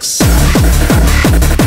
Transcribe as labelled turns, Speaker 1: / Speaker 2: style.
Speaker 1: tracks.